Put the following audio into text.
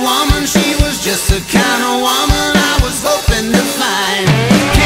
woman, she was just the kind of woman I was hoping to find.